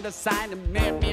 the sign and made me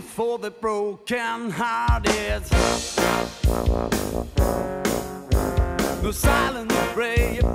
for the broken hearted. No silent prayer